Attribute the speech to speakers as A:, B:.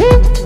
A: Woo! Mm-hmm.